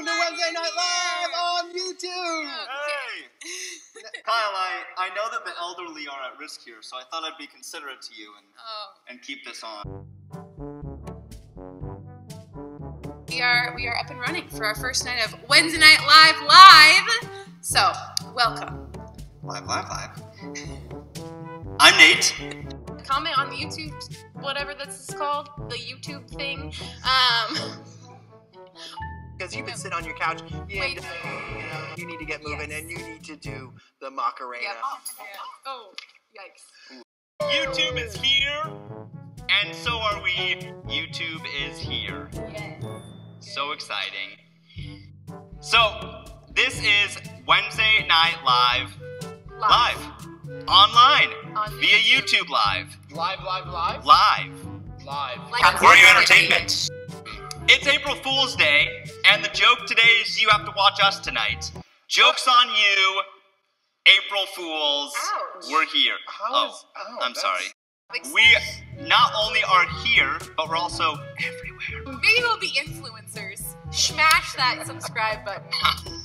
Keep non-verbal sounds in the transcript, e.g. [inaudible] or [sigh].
Wednesday Night Live on YouTube. Hey, [laughs] Kyle, I, I know that the elderly are at risk here, so I thought I'd be considerate to you and Oh. and keep this on. We are we are up and running for our first night of Wednesday Night Live live. So welcome. Live, live, live. I'm Nate. Comment on the YouTube, whatever this is called, the YouTube thing. Um, Because you can sit on your couch and Wait. you know you need to get moving Yes. and you need to do the Macarena. yep. Oh, oh, yikes. YouTube is here, and so are we. YouTube is here. Yes. So exciting. So, this is Wednesday Night Live, live, online, On via YouTube Live, Live, live, live, live. live. Like For your a- entertainment. It's April Fool's Day, and the joke today is you have to watch us tonight. Joke's on you, April Fools. Ouch. We're here. How oh, is- oh, I'm sorry. We not only are here, but we're also everywhere. Maybe we'll be influencers. Smash that subscribe button. [laughs]